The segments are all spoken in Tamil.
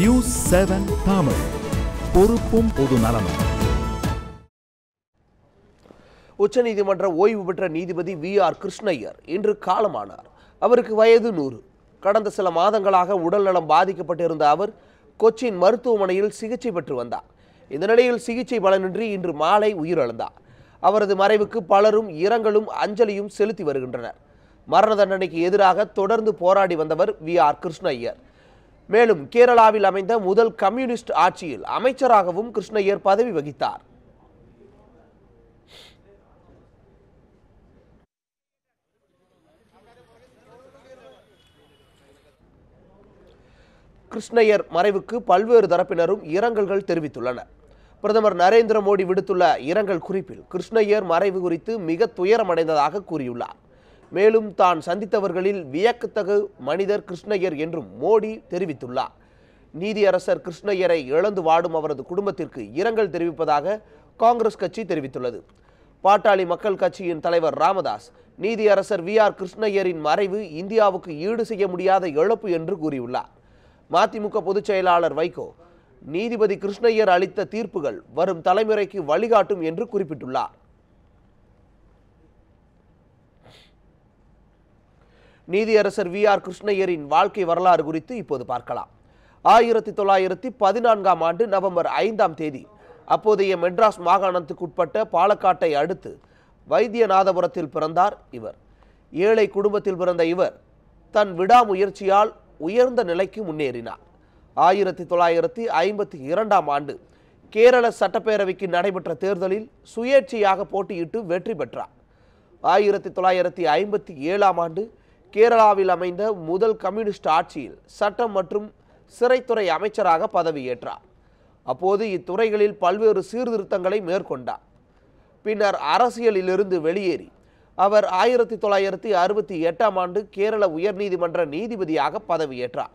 News seven Tamil. பொறுப்பும் பொது நலமும் உச்சநீதிமன்ற ஓய்வு பெற்ற நீதிபதி வி ஆர் கிருஷ்ணய்யர் இன்று காலமானார். அவருக்கு வயது நூறு. கடந்த சில மாதங்களாக உடல்நலம் பாதிக்கப்பட்டிருந்த அவர் கொச்சின் மருத்துவமனையில் சிகிச்சை பெற்று வந்தார். இந்த நிலையில் சிகிச்சை பலனின்றி இன்று மாலை உயிரிழந்தார். அவரது மறைவுக்கு பலரும் இரங்கலும் அஞ்சலியும் செலுத்தி வருகின்றனர். மரண தண்டனைக்கு எதிராக தொடர்ந்து போராடி வந்தவர் வி ஆர் கிருஷ்ணய்யர். மேலும் கேரளாவில் அமைந்த முதல் கம்யூனிஸ்ட் ஆட்சியில் அமைச்சராகவும் கிருஷ்ணய்யர் பதவி வகித்தார். கிருஷ்ணய்யர் மறைவுக்கு பல்வேறு தரப்பினரும் இரங்கல்கள் தெரிவித்துள்ளனர். பிரதமர் நரேந்திர மோடி விடுத்துள்ள இரங்கல் குறிப்பில் கிருஷ்ணய்யர் மறைவு குறித்து மிக துயரமடைந்ததாக கூறியுள்ளார். மேலும் தான் சந்தித்தவர்களில் வியக்கத்தகு மனிதர் கிருஷ்ணய்யர் என்றும் மோடி தெரிவித்துள்ளார். நீதியரசர் கிருஷ்ணய்யரை இழந்து வாடும் அவரது குடும்பத்திற்கு இரங்கல் தெரிவிப்பதாக காங்கிரஸ் கட்சி தெரிவித்துள்ளது. பாட்டாளி மக்கள் கட்சியின் தலைவர் ராமதாஸ் நீதியரசர் வி ஆர் கிருஷ்ணய்யரின் மறைவு இந்தியாவுக்கு ஈடு செய்ய முடியாத இழப்பு என்று கூறியுள்ளார். மதிமுக பொதுச் செயலாளர் வைகோ நீதிபதி கிருஷ்ணய்யர் அளித்த தீர்ப்புகள் வரும் தலைமுறைக்கு வழிகாட்டும் என்று குறிப்பிட்டுள்ளார். நீதியரசர் வி ஆர் கிருஷ்ணய்யரின் வாழ்க்கை வரலாறு குறித்து இப்போது பார்க்கலாம். ஆயிரத்தி தொள்ளாயிரத்தி பதினான்காம் ஆண்டு நவம்பர் ஐந்தாம் தேதி அப்போதைய மெட்ராஸ் மாகாணத்துக்குட்பட்ட பாலக்காட்டை அடுத்து வைத்தியநாதபுரத்தில் பிறந்தார் இவர். ஏழை குடும்பத்தில் பிறந்த இவர் தன் விடாமுயற்சியால் உயர்ந்த நிலைக்கு முன்னேறினார். ஆயிரத்தி தொள்ளாயிரத்தி ஐம்பத்தி இரண்டாம் ஆண்டு கேரள சட்டப்பேரவைக்கு நடைபெற்ற தேர்தலில் சுயேட்சையாக போட்டியிட்டு வெற்றி பெற்றார். ஆயிரத்தி தொள்ளாயிரத்தி ஐம்பத்தி ஏழாம் ஆண்டு கேரளாவில் அமைந்த முதல் கம்யூனிஸ்ட் ஆட்சியில் சட்டம் மற்றும் சிறைத்துறை அமைச்சராக பதவியேற்றார். அப்போது இத்துறைகளில் பல்வேறு சீர்திருத்தங்களை மேற்கொண்டார். பின்னர் அரசியலிலிருந்து வெளியேறி அவர் ஆயிரத்தி தொள்ளாயிரத்தி அறுபத்தி எட்டாம் ஆண்டு கேரள உயர்நீதிமன்ற நீதிபதியாக பதவியேற்றார்.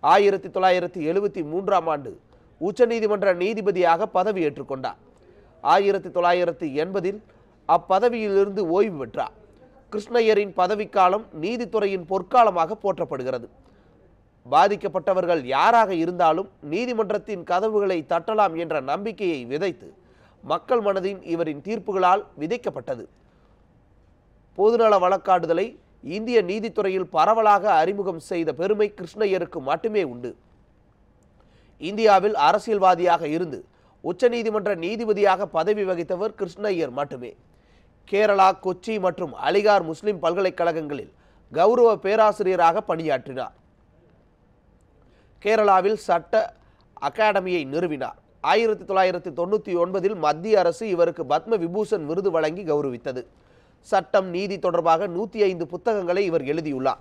ஆயிரத்தி தொள்ளாயிரத்தி எழுபத்தி மூன்றாம் ஆண்டு உச்சநீதிமன்ற நீதிபதியாக பதவியேற்றுக் கொண்டார். ஆயிரத்தி தொள்ளாயிரத்தி எண்பதில் அப்பதவியிலிருந்து ஓய்வு பெற்றார். கிருஷ்ணய்யரின் பதவிக்காலம் நீதித்துறையின் பொற்காலமாக போற்றப்படுகிறது. பாதிக்கப்பட்டவர்கள் யாராக இருந்தாலும் நீதிமன்றத்தின் கதவுகளை தட்டலாம் என்ற நம்பிக்கையை விதைத்து மக்கள் மனதின் இவரின் தீர்ப்புகளால் விதைக்கப்பட்டது. பொதுநல வழக்காடுதலை இந்திய நீதித்துறையில் பரவலாக அறிமுகம் செய்த பெருமை கிருஷ்ணய்யருக்கு மட்டுமே உண்டு. இந்தியாவில் அரசியல்வாதியாக இருந்து உச்சநீதிமன்ற நீதிபதியாக பதவி வகித்தவர் கிருஷ்ணய்யர் மட்டுமே. கேரளா கொச்சி மற்றும் அலிகார் முஸ்லிம் பல்கலைக்கழகங்களில் கௌரவ பேராசிரியராக பணியாற்றினார். கேரளாவில் சட்ட அகாடமியை நிறுவினார். ஆயிரத்தி தொள்ளாயிரத்தி தொண்ணூற்றி ஒன்பதில் மத்திய அரசு இவருக்கு பத்ம விபூஷன் விருது வழங்கி கௌரவித்தது. சட்டம் நீதி தொடர்பாக நூற்றி ஐந்து புத்தகங்களை இவர் எழுதியுள்ளார்.